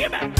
bring it back,